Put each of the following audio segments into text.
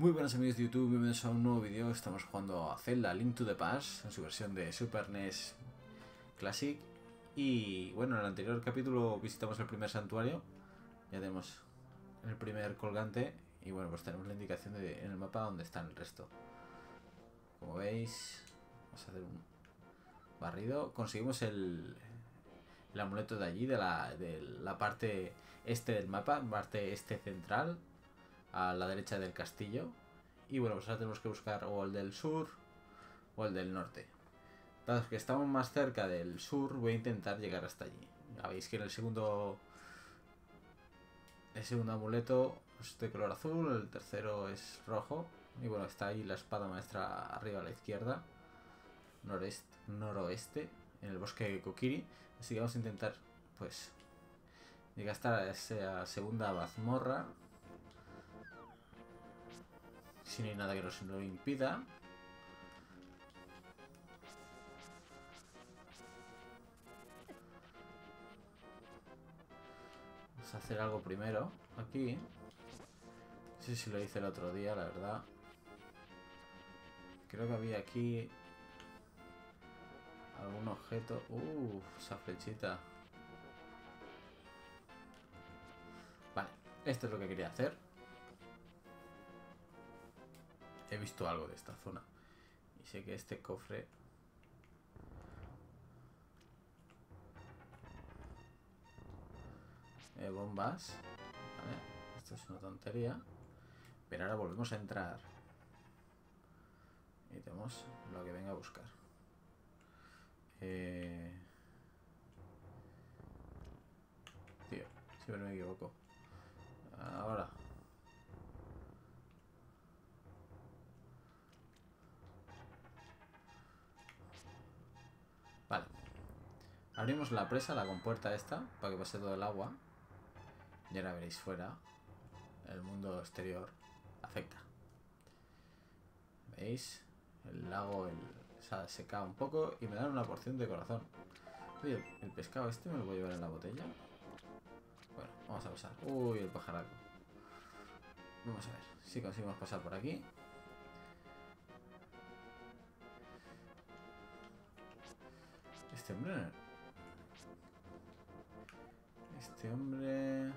Muy buenas amigos de YouTube, bienvenidos a un nuevo vídeo. Estamos jugando a Zelda Link to the Past en su versión de Super NES Classic. Y bueno, en el anterior capítulo visitamos el primer santuario. Ya tenemos el primer colgante. Y bueno, pues tenemos la indicación de, en el mapa donde están el resto. Como veis, vamos a hacer un barrido. Conseguimos el, el amuleto de allí, de la, de la parte este del mapa, parte este central a la derecha del castillo. Y bueno, pues ahora tenemos que buscar o el del sur o el del norte. Dado que estamos más cerca del sur, voy a intentar llegar hasta allí. Ya veis que en el segundo... El segundo amuleto es de color azul, el tercero es rojo. Y bueno, está ahí la espada maestra arriba a la izquierda. Noreste, noroeste, en el bosque de Kokiri. Así que vamos a intentar, pues, llegar hasta esa segunda mazmorra si no hay nada que nos lo impida. Vamos a hacer algo primero. Aquí. No sé si lo hice el otro día, la verdad. Creo que había aquí... Algún objeto. Uh, esa flechita. Vale, esto es lo que quería hacer. He visto algo de esta zona. Y sé que este cofre... Bombas. Vale, esto es una tontería. Pero ahora volvemos a entrar. Y tenemos lo que venga a buscar. Eh... Tío, siempre me equivoco. Ahora. Abrimos la presa, la compuerta esta, para que pase todo el agua. Y ahora veréis fuera. El mundo exterior afecta. ¿Veis? El lago el, se ha secado un poco y me dan una porción de corazón. Oye, el pescado este me lo voy a llevar en la botella. Bueno, vamos a pasar. Uy, el pajaraco. Vamos a ver si conseguimos pasar por aquí. Este hombre... Este hombre...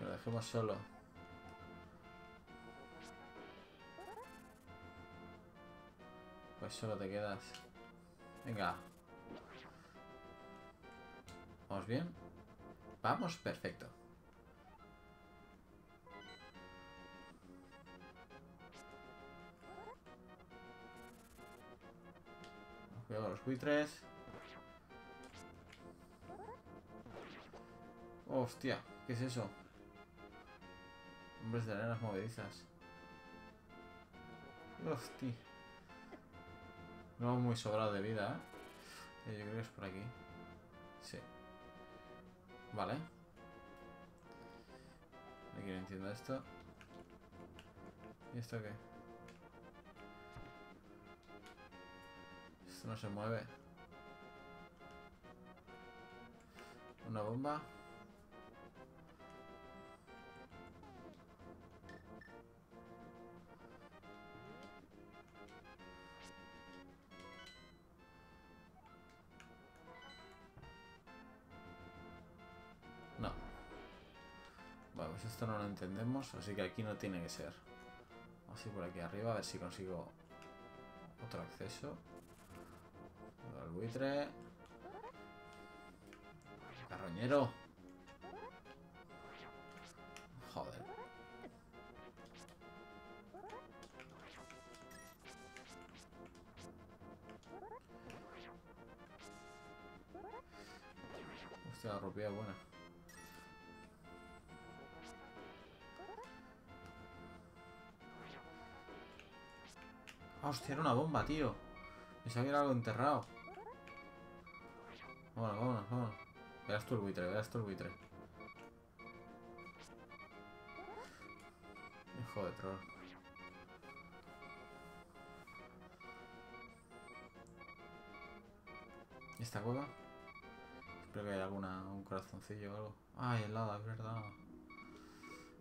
Lo dejemos solo. Pues solo te quedas. Venga. ¿Vamos bien? Vamos, perfecto. Los buitres. Hostia, ¿qué es eso? Hombres de arenas movedizas. Hostia. No muy sobrado de vida, ¿eh? Yo creo que es por aquí. Sí. Vale. Aquí no entiendo esto. ¿Y esto qué? Esto no se mueve. Una bomba. No. Vale, pues esto no lo entendemos, así que aquí no tiene que ser. Vamos a ir por aquí arriba a ver si consigo otro acceso. El buitre. Carroñero. Joder. Hostia, la ropilla buena. Ah, hostia, era una bomba, tío. Pensaba que era algo enterrado. Vámonos, vámonos, vámonos. Verás tú el buitre, verás tú el buitre. Hijo de troll. ¿Y esta cueva? Espero que haya alguna, un corazoncillo o algo. Ay, helada, es verdad.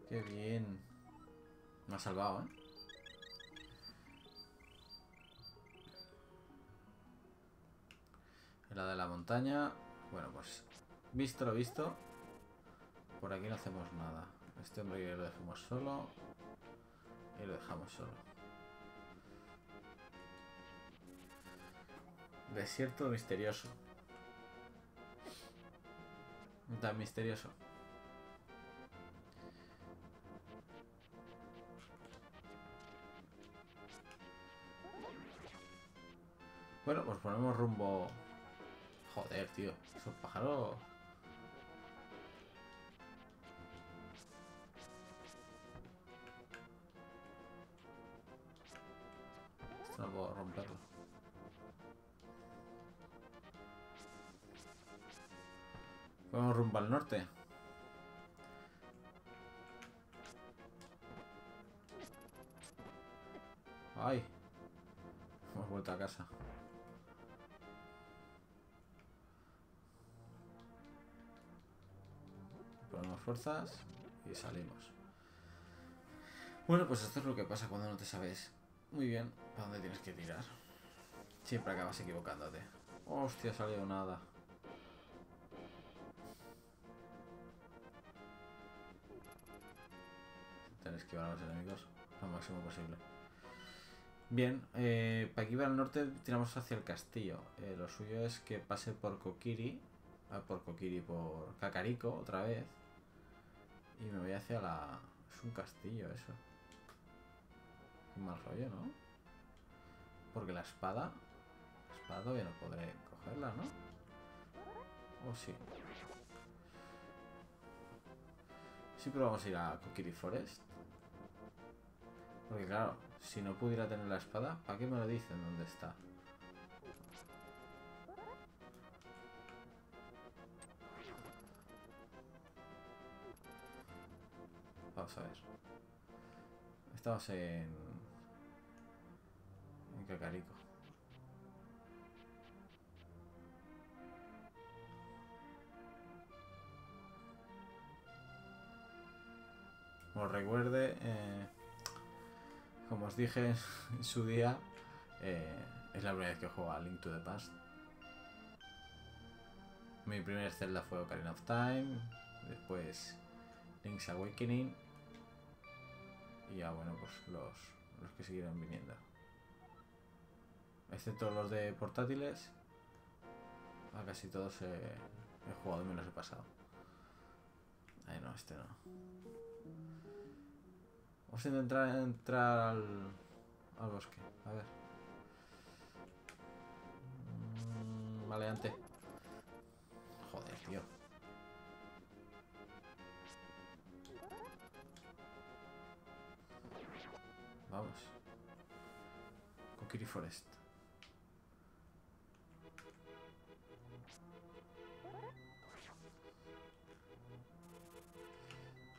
Qué bien. Me ha salvado, ¿eh? La de la montaña. Bueno, pues visto lo visto. Por aquí no hacemos nada. Este hombre lo dejamos solo. Y lo dejamos solo. Desierto misterioso. Tan misterioso. Bueno, pues ponemos rumbo... Joder, tío. Esos pájaros... No puedo romperlo. Vamos rumbo al norte. Ay. Hemos vuelto a casa. Fuerzas y salimos. Bueno, pues esto es lo que pasa cuando no te sabes muy bien para dónde tienes que tirar. Siempre acabas equivocándote. Hostia, ha salido nada. Que esquivar a los enemigos lo máximo posible. Bien, eh, para aquí para el norte tiramos hacia el castillo. Eh, lo suyo es que pase por Kokiri, ah, por Kokiri, por Kakariko otra vez. Y me voy hacia la... Es un castillo eso. Qué mal rollo, ¿no? Porque la espada... La espada todavía no podré cogerla, ¿no? Oh, sí. Sí, pero vamos a ir a Kokiri Forest. Porque claro, si no pudiera tener la espada, ¿para qué me lo dicen dónde está? Vamos a ver. Estamos en... En Cacarico. Os recuerde, eh, como os dije en su día, eh, es la primera vez que juego a Link to the Past. Mi primer Zelda fue Ocarina of Time, después Link's Awakening y ya bueno, pues los, los que siguieron viniendo. Excepto los de portátiles, a casi todos he, jugado y me los he pasado. Ay no, este no. Vamos a intentar entrar al, al bosque. A ver. Mm, maleante. Joder, tío. Vamos. Kokiri Forest.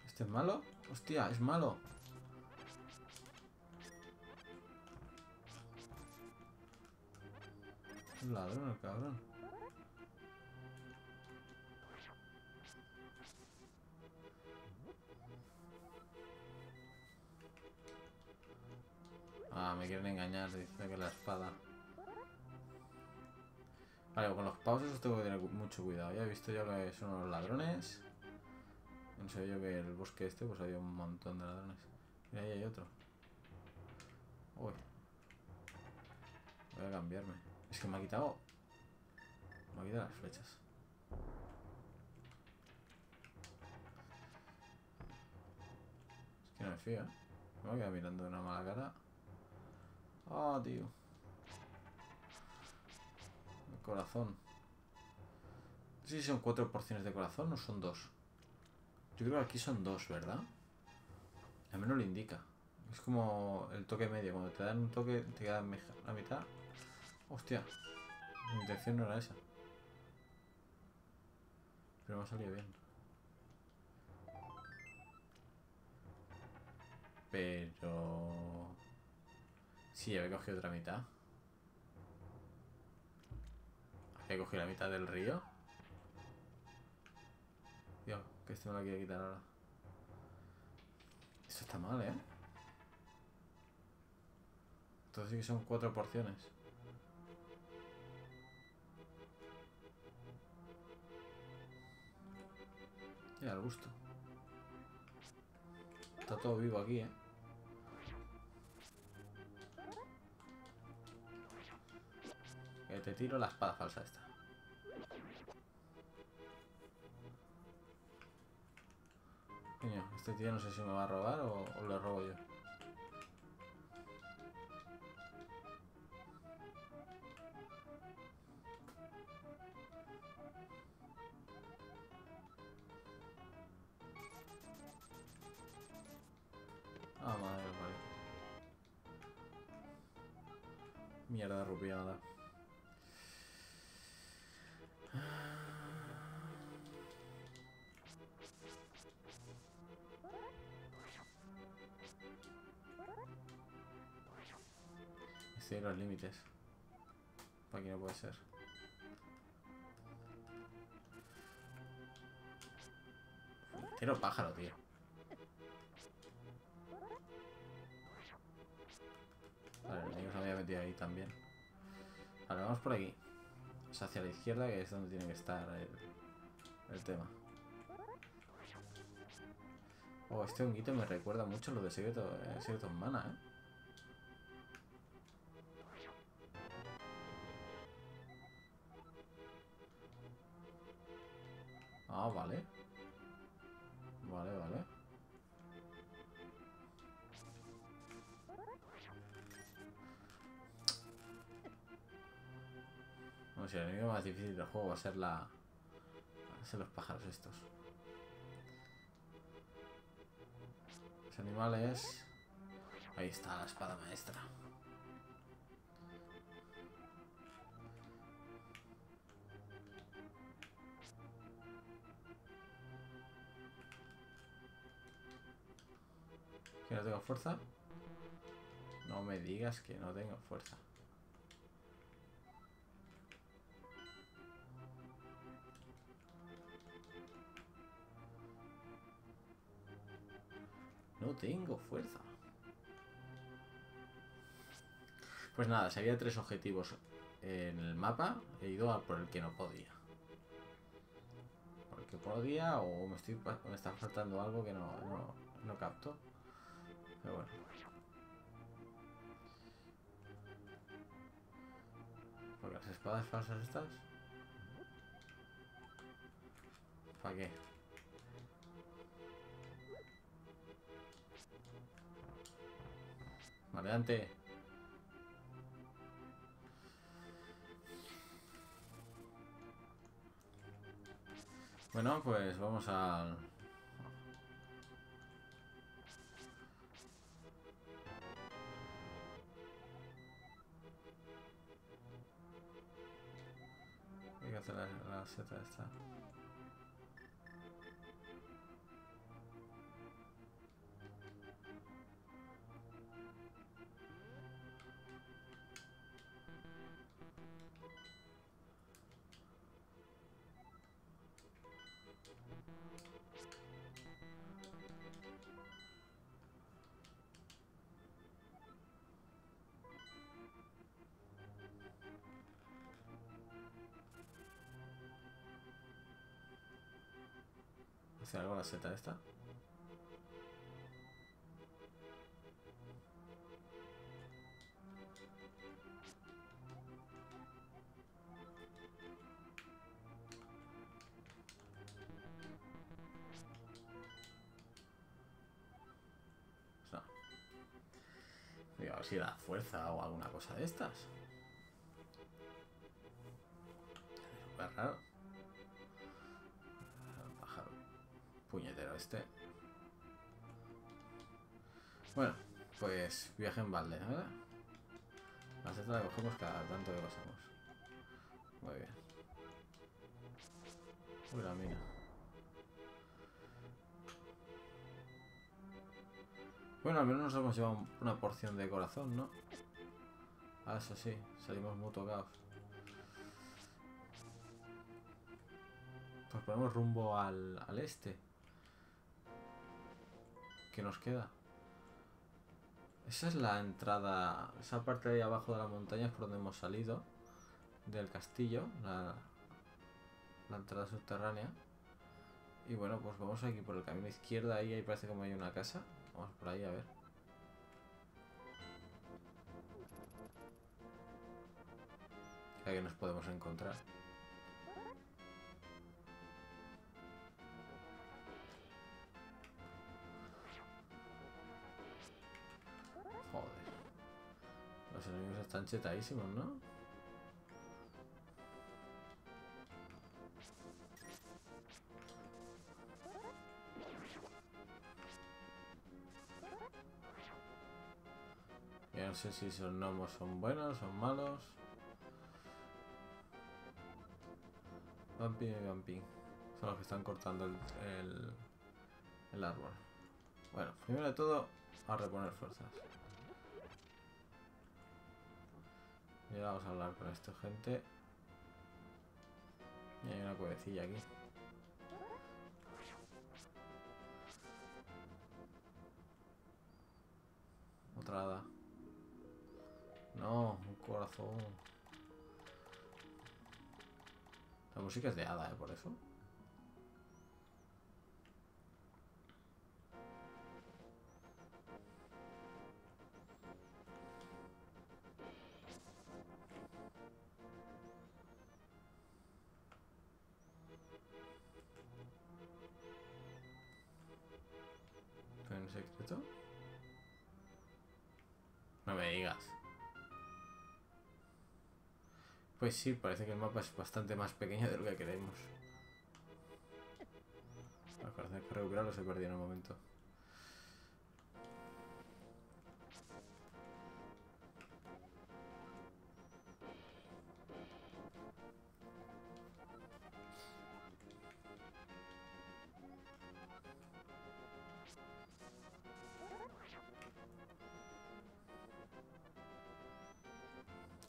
¿Este es malo? Hostia, es malo. Un ladrón el cabrón. Engañar, que la espada. Vale, con los pauses tengo que tener mucho cuidado. Ya he visto yo que son los ladrones. No sé yo que el bosque este pues había un montón de ladrones. Mira, ahí hay otro. Uy. Voy a cambiarme. Es que me ha quitado... Me ha quitado las flechas. Es que no me fío, ¿eh? Me voy a quedar mirando una mala cara. Ah, tío. El corazón. No sé si son cuatro porciones de corazón o son dos. Yo creo que aquí son dos, ¿verdad? Al menos lo indica. Es como el toque medio. Cuando te dan un toque, te queda la mitad. Hostia. Mi intención no era esa. Pero me ha salido bien. Pero... Sí, había cogido otra mitad. Había cogido la mitad del río. Tío, que este me lo quiere quitar ahora. Esto está mal, ¿eh? Entonces sí que son cuatro porciones. Y al gusto. Está todo vivo aquí, ¿eh? Te tiro la espada falsa esta. Este tío no sé si me va a robar o, o le robo yo. Ah, madre, vale. Mierda rupiada. En los límites. Para aquí no puede ser. Quiero pájaro, tío. Vale, el niño se había metido ahí también. Vale, vamos por aquí. Es hacia la izquierda, que es donde tiene que estar el, tema. Oh, este honguito me recuerda mucho a lo de Secreto, eh, Secret of Mana, ¿eh? Vale. Vale, vale. No sé, el enemigo más difícil del juego va a ser la... Va a ser los pájaros estos. Ese animal es... Ahí está la espada maestra. Fuerza? No me digas que no tengo fuerza. No tengo fuerza. Pues nada, si había tres objetivos en el mapa, he ido a por el que no podía. Por el que podía o me, estoy, me está faltando algo que no, no, no capto. Pero bueno. Porque las espadas falsas estas. ¿Para qué? Adelante. Bueno, pues vamos al... hacer la, la ¿Hace algo la seta esta? Si da fuerza o alguna cosa de estas. Súper raro. Puñetero este. Bueno, pues viaje en balde, ¿verdad? La seta la cogemos cada tanto que pasamos. Muy bien. Uy, la. Bueno, al menos nos hemos llevado una porción de corazón, ¿no? Ah, eso sí, salimos muy tocados. Pues ponemos rumbo al, al este. ¿Qué nos queda? Esa es la entrada, esa parte de ahí abajo de la montaña es por donde hemos salido del castillo, la, la entrada subterránea. Y bueno, pues vamos aquí por el camino izquierdo, ahí, ahí parece como hay una casa. Vamos por ahí a ver. que nos podemos encontrar. Están chetadísimos, ¿no? Ya no sé si son gnomos son buenos, son malos. Vamping y Vamping. Son los que están cortando el, el, el árbol. Bueno, primero de todo, a reponer fuerzas. Y ahora vamos a hablar con esta gente. Y hay una cuevecilla aquí. Otra hada. No, un corazón. La música es de hada, ¿eh? Por eso. No me digas. Pues sí, parece que el mapa es bastante más pequeño de lo que queremos. Parece que recuperarlo se perdió en un momento.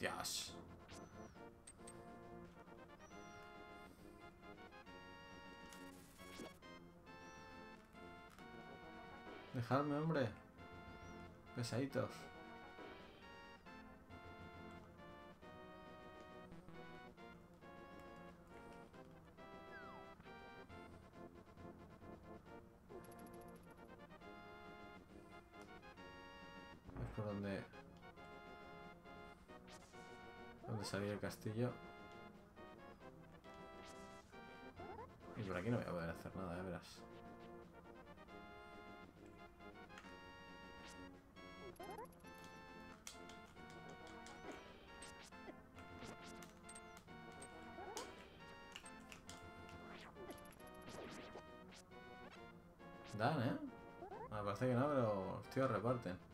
Dios. Dejadme, hombre. Pesaditos. Es por donde... Donde salía el castillo. Y por aquí no voy a poder hacer nada, verás. Dan, ¿eh? Me parece que no, pero los tíos reparten.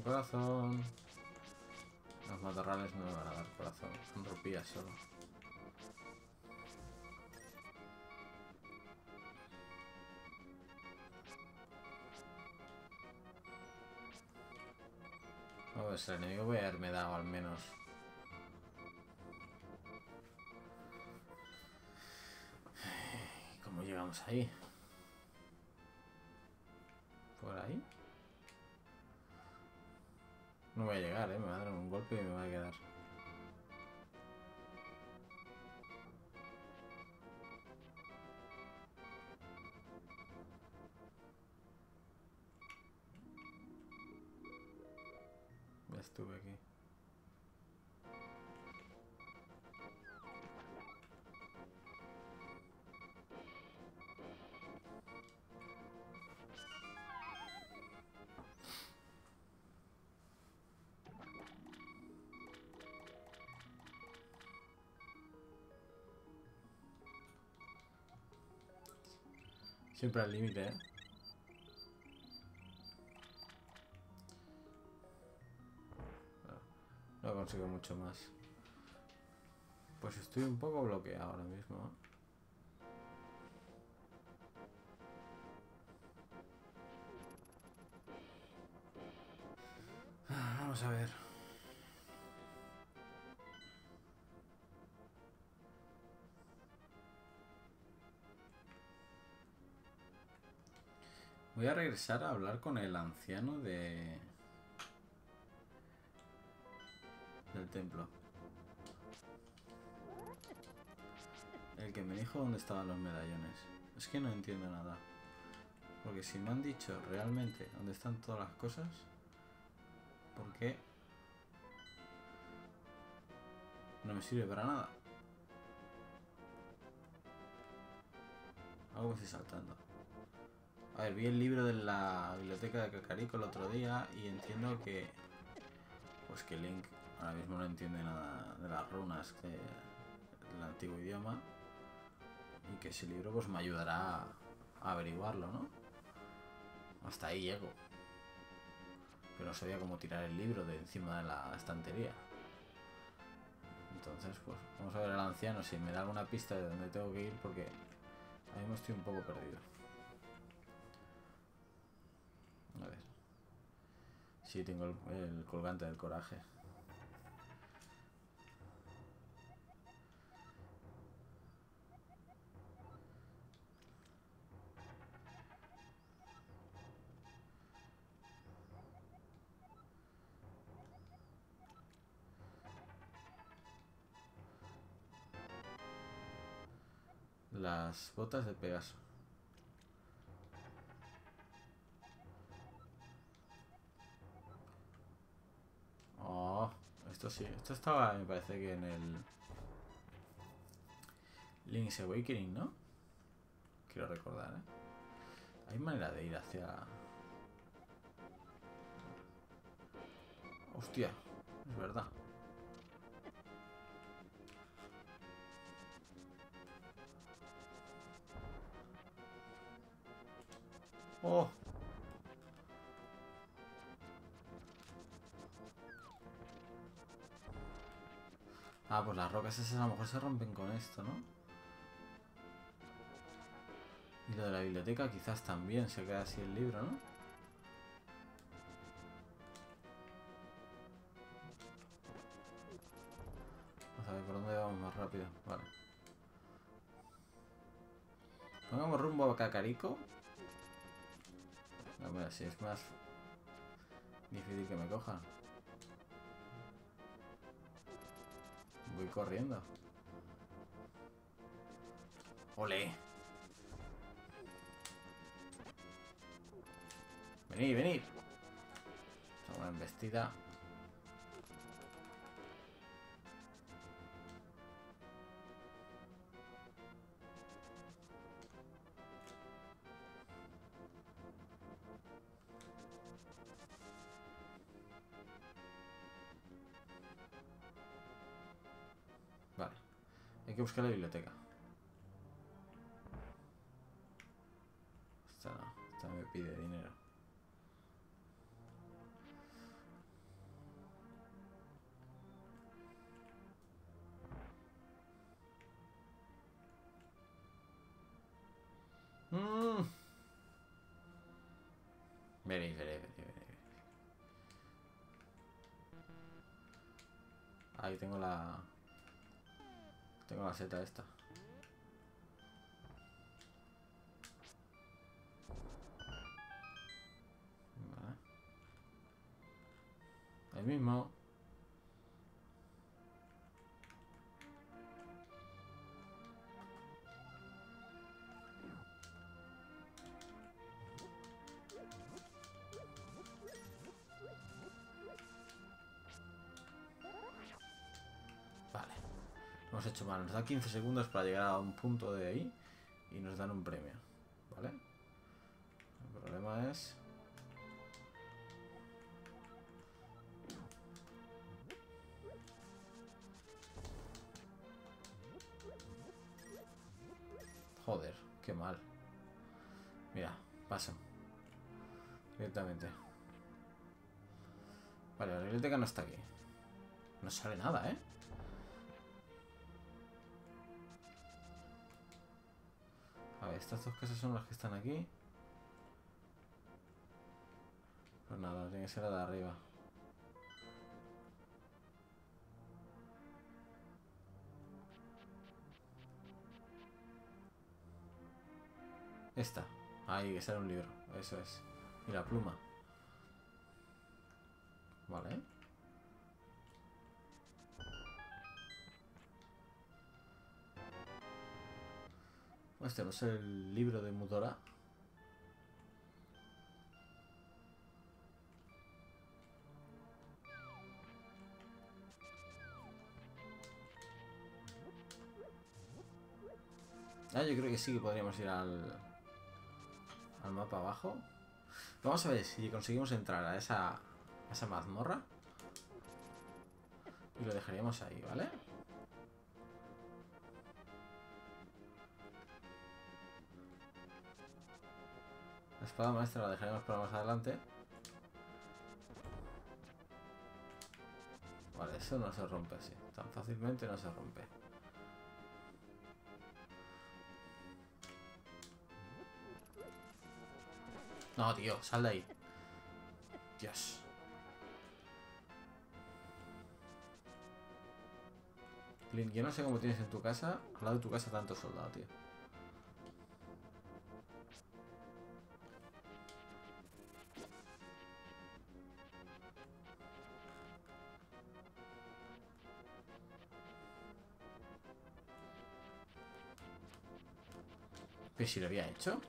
Un corazón. Los matorrales no me van a dar corazón, son solo. Ver, el enemigo voy a haberme dado al menos. ¿Cómo llegamos ahí? Y me va a quedar. Siempre al límite, ¿eh? No consigo mucho más. Pues estoy un poco bloqueado ahora mismo. ¿eh? Regresar a hablar con el anciano de... del templo. El que me dijo dónde estaban los medallones. Es que no entiendo nada. Porque si me han dicho realmente dónde están todas las cosas, ¿por qué no me sirve para nada? Algo me estoy saltando. A ver, vi el libro de la biblioteca de Cacarico el otro día y entiendo que. Pues que Link ahora mismo no entiende nada de las runas de- del antiguo idioma. Y que ese libro pues me ayudará a, averiguarlo, ¿no? Hasta ahí llego. Pero no sabía cómo tirar el libro de encima de la estantería. Entonces, pues vamos a ver al anciano si me da alguna pista de dónde tengo que ir porque ahora mismo estoy un poco perdido. Sí, tengo el, el colgante del coraje. Las botas de Pegaso. Esto esto estaba, me parece que en el Link's Awakening, ¿no? Quiero recordar, ¿eh? Hay manera de ir hacia... Hostia, es verdad. Oh. Ah, pues las rocas esas a lo mejor se rompen con esto, ¿no? Y lo de la biblioteca quizás también se queda así el libro, ¿no? Vamos a ver por dónde vamos más rápido. Vale. Pongamos rumbo a Cacarico. No, mira, si es más difícil que me cojan. Voy corriendo. ¡Ole! Venid, venid. Buena embestida. Hay que buscar la biblioteca. Esta. Esta me pide dinero. Mm. Veréis, veréis, veréis, veréis. Ahí tengo la... Tengo la seta esta. Ahí mismo. Hemos hecho mal. Nos da 15 segundos para llegar a un punto de ahí y nos dan un premio. ¿Vale? El problema es... Joder, qué mal. Mira, paso. Directamente. Vale, la biblioteca no está aquí. No sale nada, ¿eh? Estas dos casas son las que están aquí. Pues nada, tiene que ser la de arriba. Esta. Ahí, que sale un libro. Eso es. Y la pluma. Vale. Este no es el libro de Mudora. Ah, yo creo que sí que podríamos ir al, al mapa abajo. Vamos a ver si conseguimos entrar a esa, a esa mazmorra. Y lo dejaríamos ahí, ¿vale? La espada maestra la dejaremos para más adelante. Vale, eso no se rompe así. Tan fácilmente no se rompe. No, tío, sal de ahí. Dios. Clint, yo no sé cómo tienes en tu casa, al lado de tu casa, tanto soldado, tío. Si lo había hecho?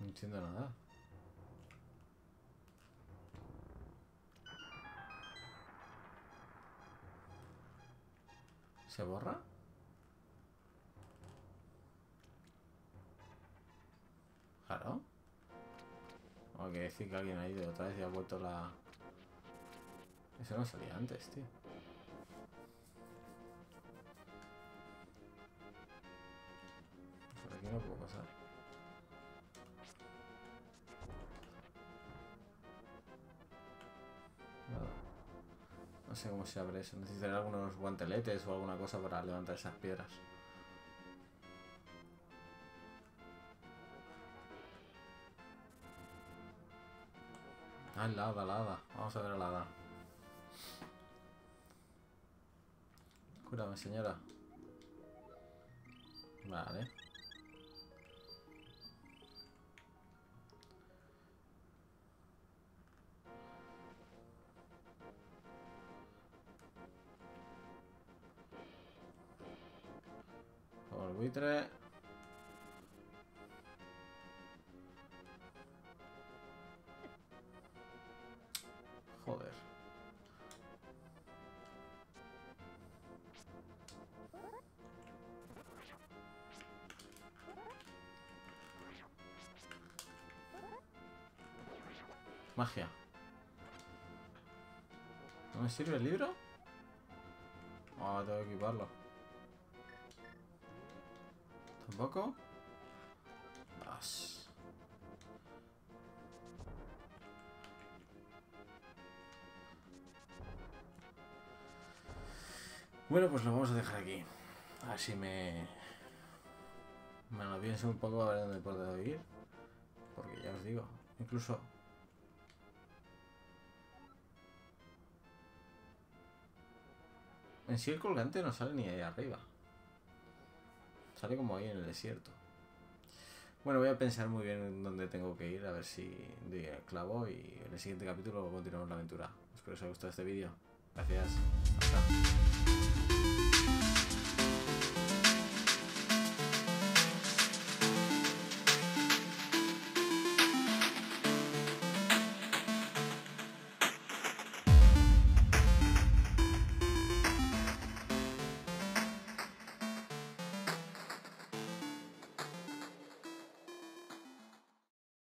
No entiendo nada. ¿Se borra? Que decir que alguien ha ido otra vez y ha vuelto la... Eso no salía antes, tío. Por aquí no puedo pasar. No sé cómo se abre eso. Necesitaré algunos guanteletes o alguna cosa para levantar esas piedras. Ah, la hada, la hada. Vamos a ver a la hada. Cúrame, señora. Vale. Por buitre. Magia. ¿No me sirve el libro? Ah, tengo que equiparlo. ¿Tampoco? Bueno, pues lo vamos a dejar aquí. Así me... Me lo pienso un poco a ver dónde puedo ir. Porque ya os digo, incluso... En sí el colgante no sale ni ahí arriba. Sale como ahí en el desierto. Bueno, voy a pensar muy bien en dónde tengo que ir, a ver si doy el clavo y en el siguiente capítulo continuamos la aventura. Espero que os haya gustado este vídeo. Gracias. Hasta.